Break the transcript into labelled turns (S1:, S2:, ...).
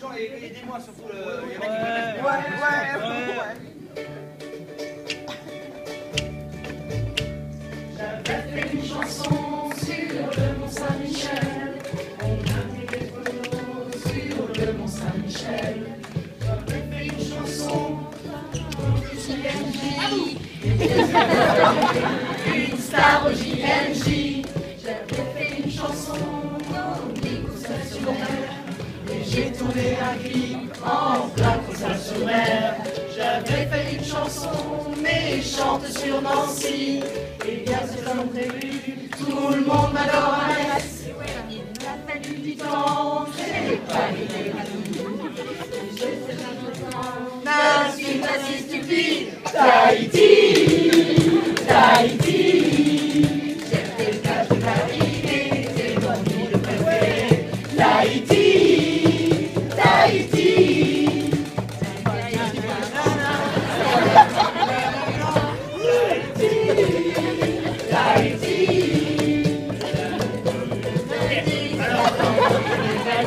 S1: temps et aidez-moi surtout. Le... Il y en a qui
S2: Ouais, ouais,
S1: bien.
S2: ouais, ouais.
S3: J'avais fait une chanson sur le Mont Saint-Michel. On a mis des photos sur le Mont Saint-Michel. J'avais fait une chanson sur JNJ. Une star au JNJ. J'avais fait une chanson sur Et j'ai tourné un clip en plein sur mer. J'avais fait une chanson méchante sur Nancy. Et bien c'est comme prévu, tout le monde m'adorait. Il a fallu du temps, j'ai pas été J'ai fait un temps, Nancy, Nancy, stupide.